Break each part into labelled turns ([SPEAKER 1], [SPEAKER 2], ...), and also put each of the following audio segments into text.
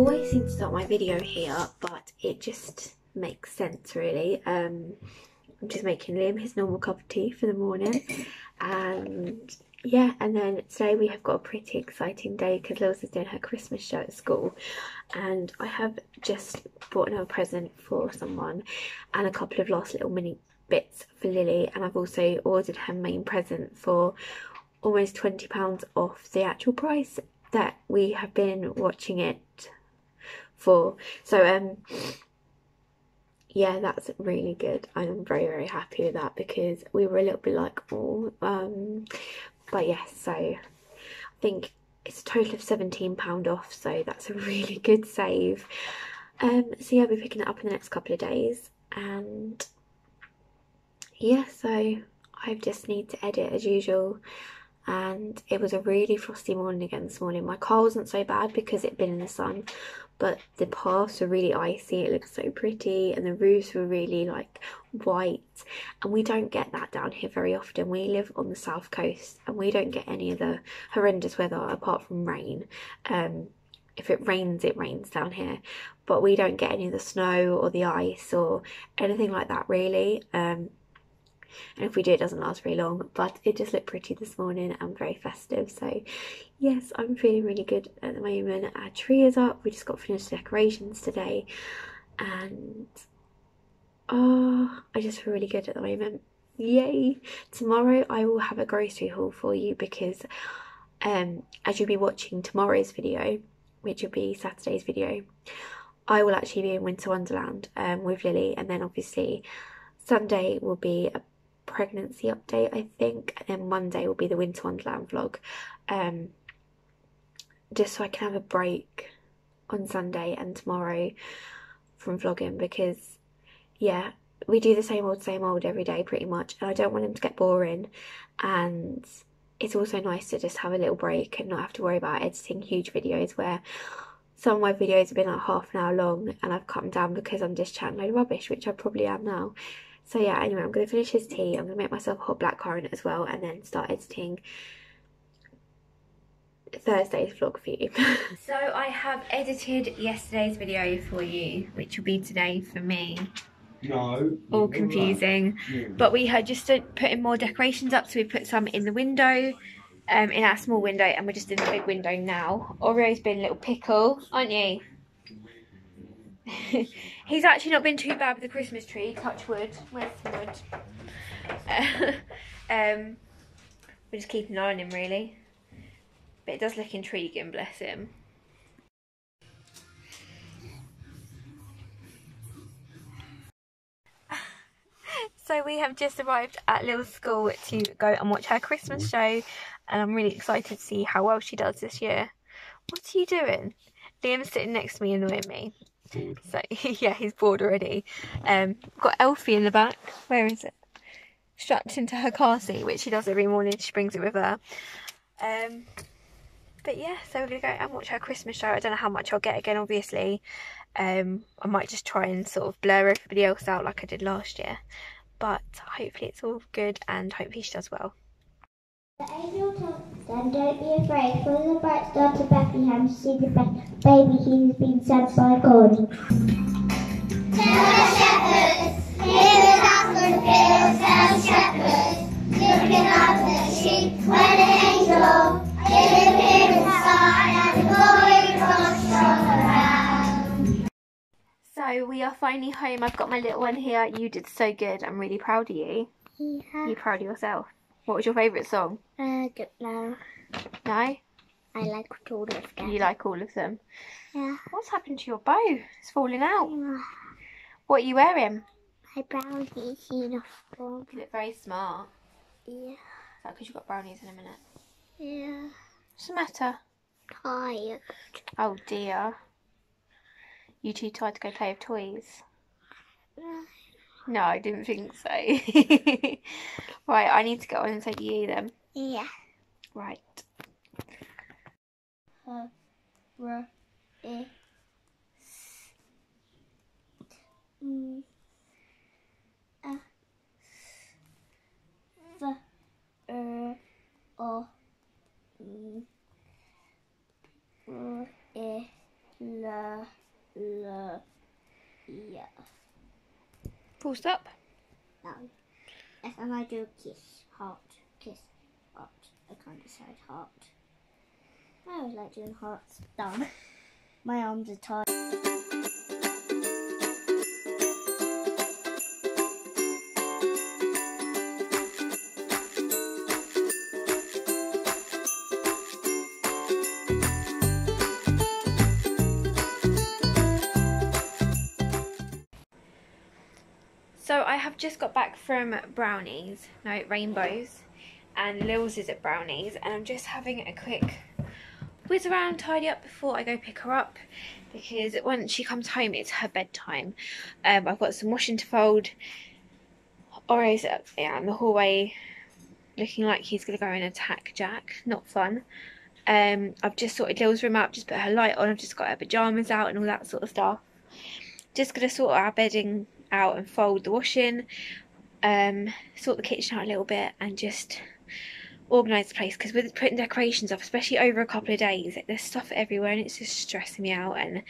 [SPEAKER 1] Always seem to start my video here, but it just makes sense really. Um, I'm just making Liam his normal cup of tea for the morning. And yeah, and then today we have got a pretty exciting day because Lils is doing her Christmas show at school. And I have just bought another present for someone and a couple of last little mini bits for Lily. And I've also ordered her main present for almost £20 off the actual price that we have been watching it for. So um yeah, that's really good. I'm very, very happy with that because we were a little bit like, oh, um, but yes, so I think it's a total of £17 off, so that's a really good save. Um, so yeah, I'll be picking it up in the next couple of days, and yeah, so I just need to edit as usual and it was a really frosty morning again this morning. My car wasn't so bad because it'd been in the sun, but the paths were really icy. It looked so pretty, and the roofs were really like white. And we don't get that down here very often. We live on the south coast, and we don't get any of the horrendous weather apart from rain. Um, if it rains, it rains down here, but we don't get any of the snow or the ice or anything like that really. Um, and if we do it doesn't last very long. But it just looked pretty this morning and very festive. So yes I'm feeling really good at the moment. Our tree is up. We just got finished decorations today. And oh I just feel really good at the moment. Yay! Tomorrow I will have a grocery haul for you because um as you'll be watching tomorrow's video which will be Saturday's video I will actually be in Winter Wonderland um, with Lily. And then obviously Sunday will be a pregnancy update, I think, and then Monday will be the Winter Wonderland vlog. Um, just so I can have a break on Sunday and tomorrow from vlogging because, yeah, we do the same old, same old every day pretty much, and I don't want him to get boring. And it's also nice to just have a little break and not have to worry about editing huge videos where some of my videos have been like half an hour long and I've cut them down because I'm just chatting load of rubbish, which I probably am now. So yeah, anyway, I'm going to finish his tea. I'm going to make myself a hot black currant as well and then start editing Thursday's vlog for you. so I have edited yesterday's video for you, which will be today for me.
[SPEAKER 2] No.
[SPEAKER 1] All confusing. But we had just putting more decorations up, so we put some in the window, um, in our small window, and we're just in the big window now. Oreo's been a little pickle, aren't you? He's actually not been too bad with the Christmas tree, touch wood. Where's the wood? um, we're just keeping an eye on him really. But it does look intriguing, bless him. so we have just arrived at Little School to go and watch her Christmas show and I'm really excited to see how well she does this year. What are you doing? Liam's sitting next to me annoying me. So yeah, he's bored already. Um, got Elfie in the back. Where is it? Strapped into her car seat, which she does every morning. She brings it with her. Um, but yeah, so we're gonna go and watch her Christmas show. I don't know how much I'll get again, obviously. Um, I might just try and sort of blur everybody else out like I did last year. But hopefully it's all good and hopefully she does well.
[SPEAKER 3] The angel told them, Don't be afraid, follow the bright star to Bethlehem to see the baby he has been sent by God.
[SPEAKER 4] Tell the shepherds, hear the gospel fields, tell shepherds, looking after the sheep, when the angel did appear in the sky, and the glory cross shone around.
[SPEAKER 1] So we are finally home. I've got my little one here. You did so good. I'm really proud of you.
[SPEAKER 3] Yeah.
[SPEAKER 1] You proud of yourself? What was your favourite song?
[SPEAKER 3] Uh, good now.
[SPEAKER 1] No?
[SPEAKER 3] I like all of them.
[SPEAKER 1] You like all of them?
[SPEAKER 3] Yeah.
[SPEAKER 1] What's happened to your bow? It's falling out.
[SPEAKER 3] Yeah.
[SPEAKER 1] What are you wearing?
[SPEAKER 3] My brownies uniform.
[SPEAKER 1] You look very smart.
[SPEAKER 3] Yeah.
[SPEAKER 1] Is that because you've got brownies in a minute?
[SPEAKER 3] Yeah.
[SPEAKER 1] What's the matter?
[SPEAKER 3] Tired.
[SPEAKER 1] Oh dear. You too tired to go play with toys? No, I didn't think so. right, I need to go on and say you then.
[SPEAKER 3] Yeah.
[SPEAKER 1] Right.
[SPEAKER 3] Uh, r, e, mm, a, f, er, o, mm, r, e, la, la, yeah.
[SPEAKER 1] Full stop.
[SPEAKER 3] No. And I do kiss, heart, kiss, heart. I can't decide heart. I always like doing hearts. Done. My arms are tired.
[SPEAKER 1] I have just got back from Brownies, no, Rainbows, and Lil's is at Brownies, and I'm just having a quick whiz around, tidy up before I go pick her up, because once she comes home, it's her bedtime. Um, I've got some washing to fold. Oreo's up, in the hallway, looking like he's going to go and attack Jack. Not fun. Um, I've just sorted Lil's room out, just put her light on, I've just got her pyjamas out and all that sort of stuff. Just going to sort our bedding out and fold the washing, um, sort the kitchen out a little bit, and just organise the place. Because with putting decorations up, especially over a couple of days, there's stuff everywhere, and it's just stressing me out, and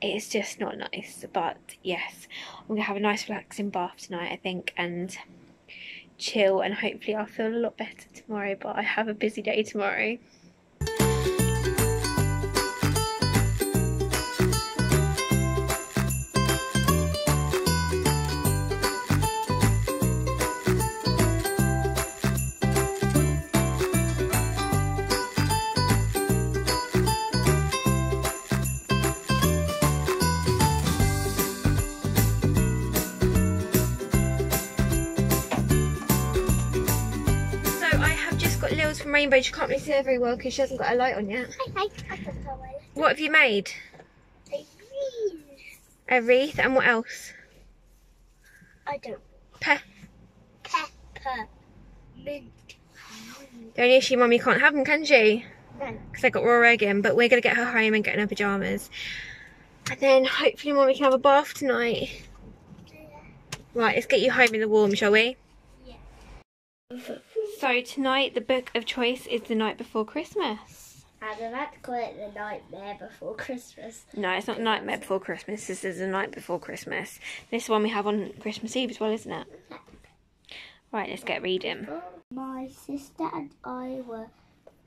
[SPEAKER 1] it's just not nice. But yes, I'm gonna have a nice relaxing bath tonight, I think, and chill, and hopefully I'll feel a lot better tomorrow. But I have a busy day tomorrow. Rainbow. She can't really see her very well because she hasn't got a light on yet.
[SPEAKER 3] Hi, hi. I can tell my
[SPEAKER 1] What have you made? A wreath A wreath and what else?
[SPEAKER 3] I don't.
[SPEAKER 1] Pe-
[SPEAKER 3] Pepper. Mint.
[SPEAKER 1] the only issue, Mummy can't have them, can she?
[SPEAKER 3] No.
[SPEAKER 1] Because I got raw egg in, but we're going to get her home and get in her pyjamas. And then hopefully Mummy can have a bath tonight. Right, let's get you home in the warm, shall we?
[SPEAKER 3] Yeah.
[SPEAKER 1] So tonight the book of choice is The Night Before Christmas.
[SPEAKER 3] I'd like to call it the nightmare before Christmas.
[SPEAKER 1] No, it's not Nightmare Before Christmas. This is The Night Before Christmas. This one we have on Christmas Eve as well, isn't it? Right, let's get reading.
[SPEAKER 3] My sister and I were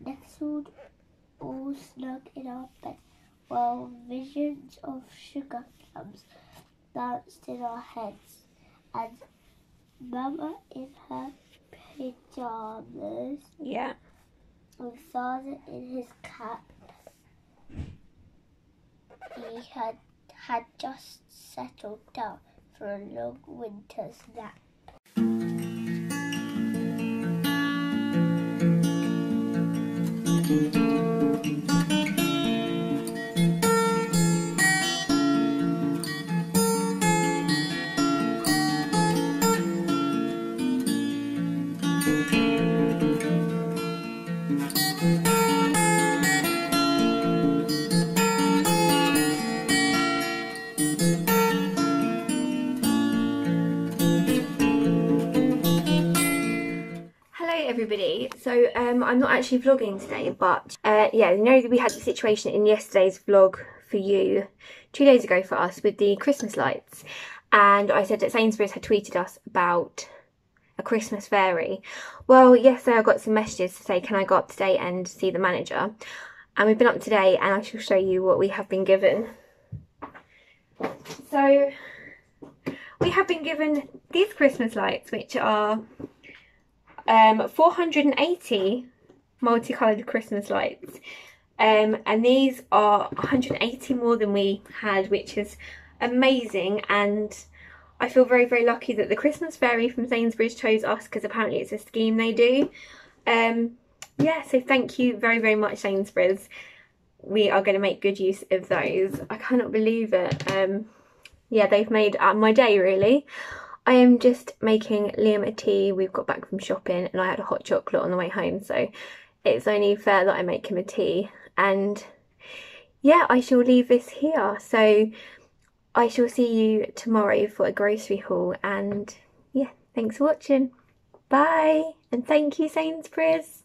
[SPEAKER 3] nestled all snug in our bed while visions of sugar plums danced in our heads and Mama in her pyjamas
[SPEAKER 1] Yeah.
[SPEAKER 3] with Father in his cap. He had had just settled down for a long winter's nap.
[SPEAKER 1] So um, I'm not actually vlogging today, but uh, yeah, you know we had the situation in yesterday's vlog for you two days ago for us with the Christmas lights, and I said that Sainsbury's had tweeted us about a Christmas fairy. Well, yesterday I got some messages to say can I go up today and see the manager, and we've been up today, and I shall show you what we have been given. So we have been given these Christmas lights, which are um 480 multicolored christmas lights. Um and these are 180 more than we had which is amazing. And i feel very very lucky that the christmas fairy from sainsbury's chose us because apparently it's a scheme they do. Um yeah so thank you very very much sainsbury's. We are going to make good use of those. I cannot believe it. Um yeah they've made my day really I am just making Liam a tea. We've got back from shopping and I had a hot chocolate on the way home, so it's only fair that I make him a tea. And yeah, I shall leave this here. So I shall see you tomorrow for a grocery haul. And yeah, thanks for watching. Bye. And thank you, Sainsbury's.